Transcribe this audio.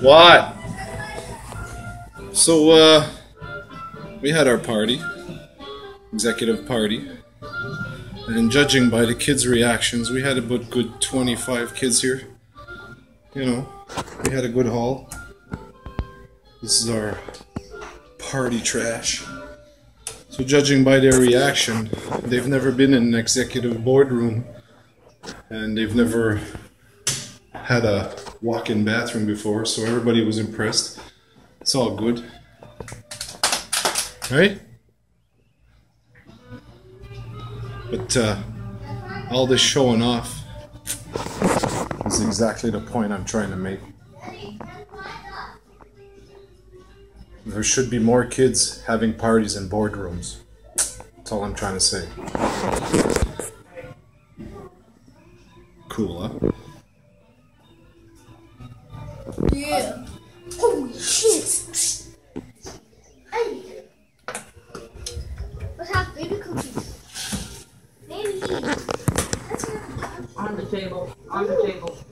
What? So, uh, we had our party, executive party, and judging by the kids' reactions, we had about good 25 kids here. You know, we had a good haul. This is our party trash. So, judging by their reaction, they've never been in an executive boardroom and they've never had a walk in bathroom before, so everybody was impressed. It's all good. Right? But uh, all this showing off is exactly the point I'm trying to make. There should be more kids having parties in boardrooms. That's all I'm trying to say. Cool, huh? On the table. On the table.